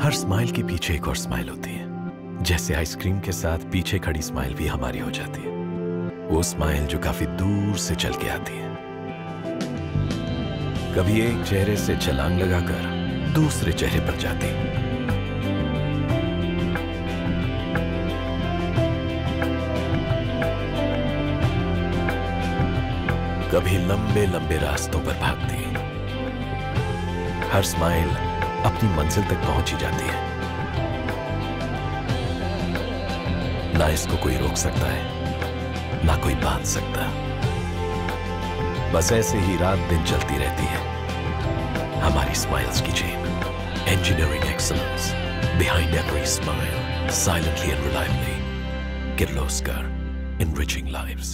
Her smile के पीछे एक और स्माइल होती है। जैसे आइसक्रीम के साथ पीछे खड़ी स्माइल भी हमारी हो जाती है। वो स्माइल जो काफ़ी दूर से चल के आती है। कभी एक चेहरे से छलांग लगाकर दूसरे चेहरे पर जाती है। कभी लंबे लंबे रास्तों पर भागती हर स्माइल अपनी मंजिल तक पहुँची जाती है। ना इसको कोई रोक सकता है, ना कोई बाँध सकता। बस ऐसे ही रात दिन चलती रहती है। हमारी स्माइल्स की chain engineering excellence behind every smile silently and reliably Kirloskar enriching lives